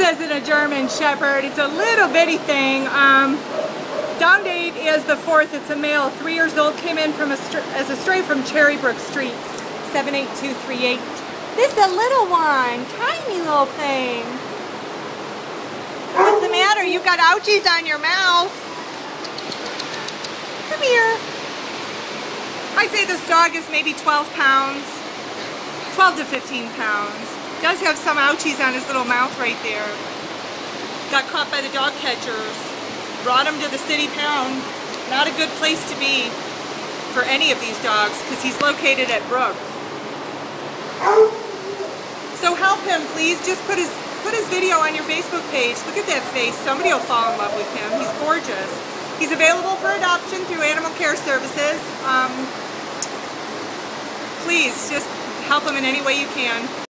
isn't a German Shepherd. It's a little bitty thing. Um, down date is the 4th. It's a male, three years old. Came in from a as a stray from Cherrybrook Street, 78238. This is a little one, tiny little thing. What's the matter? You've got ouchies on your mouth. Come here. I say this dog is maybe 12 pounds, 12 to 15 pounds. Does have some ouchies on his little mouth right there. Got caught by the dog catchers. Brought him to the city pound. Not a good place to be for any of these dogs because he's located at Brook. So help him, please. Just put his put his video on your Facebook page. Look at that face. Somebody will fall in love with him. He's gorgeous. He's available for adoption through Animal Care Services. Um, please, just help him in any way you can.